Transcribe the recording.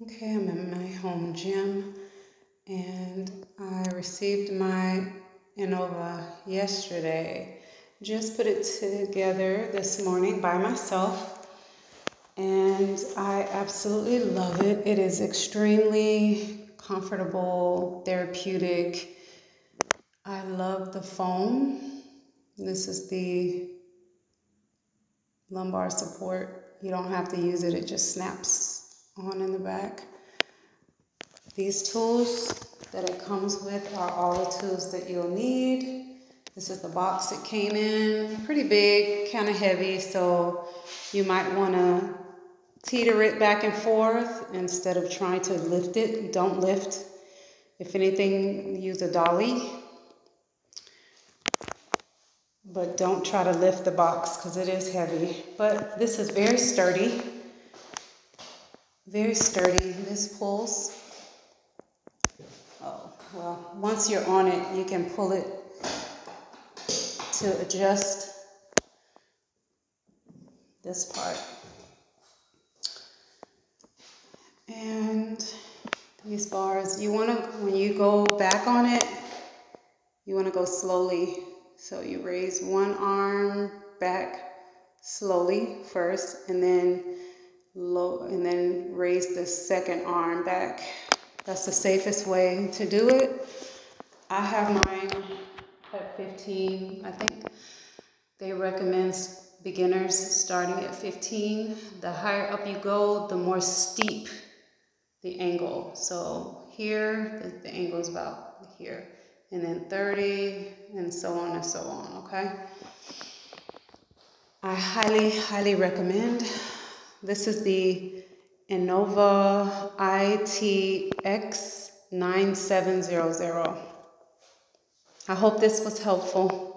Okay, I'm in my home gym and I received my Innova yesterday. Just put it together this morning by myself and I absolutely love it. It is extremely comfortable, therapeutic. I love the foam. This is the lumbar support. You don't have to use it, it just snaps on in the back. These tools that it comes with are all the tools that you'll need. This is the box it came in, pretty big, kind of heavy, so you might want to teeter it back and forth instead of trying to lift it. Don't lift. If anything, use a dolly. But don't try to lift the box because it is heavy. But this is very sturdy. Very sturdy. This pulls. Oh, well, once you're on it, you can pull it to adjust this part. And these bars, you want to, when you go back on it, you want to go slowly. So you raise one arm back slowly first, and then low and then raise the second arm back. That's the safest way to do it. I have mine at 15. I think they recommend beginners starting at 15. The higher up you go, the more steep the angle. So here, the, the angle is about here. And then 30, and so on and so on, okay? I highly, highly recommend this is the Innova ITX 9700. I hope this was helpful.